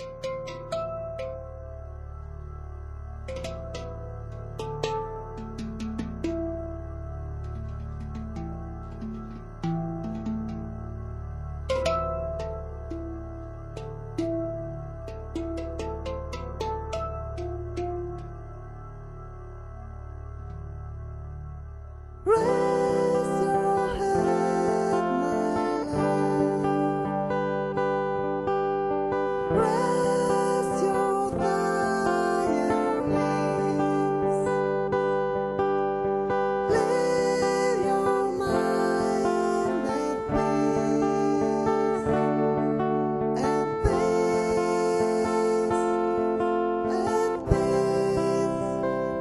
you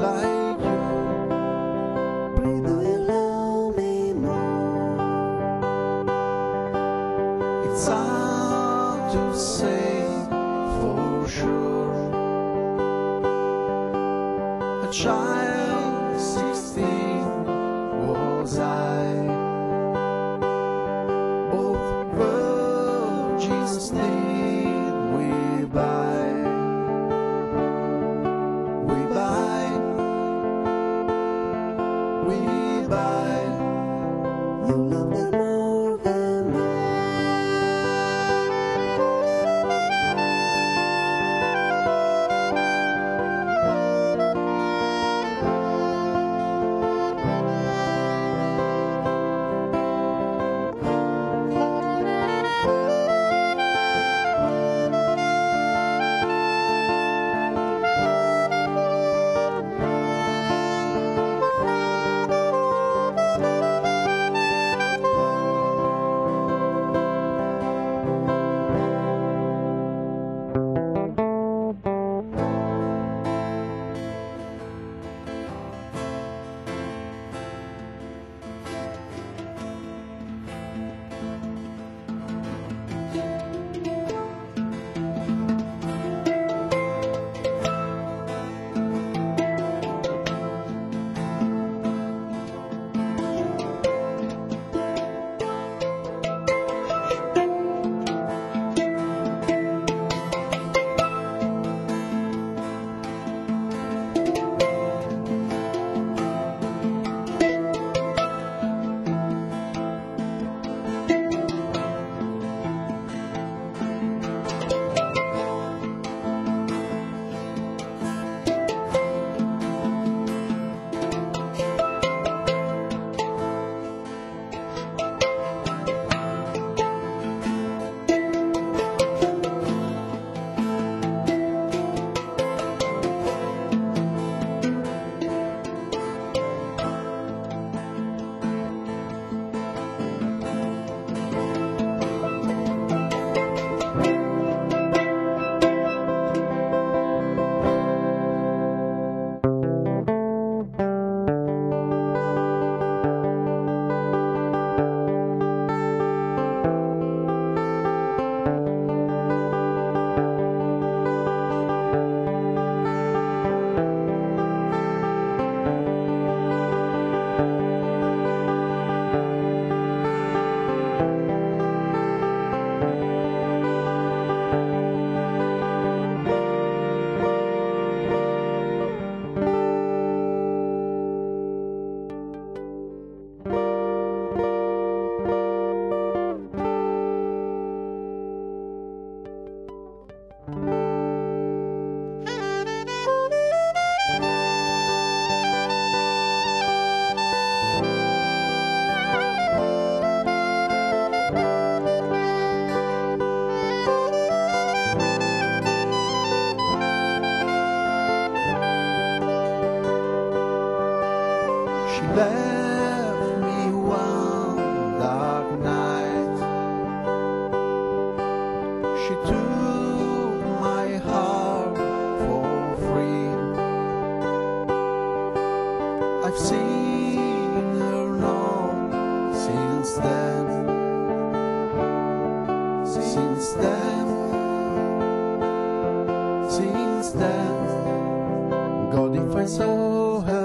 like you. Love me more. It's hard to say for sure. left me one dark night. She took my heart for free. I've seen her no since then. Since then, since then, God, if I saw her.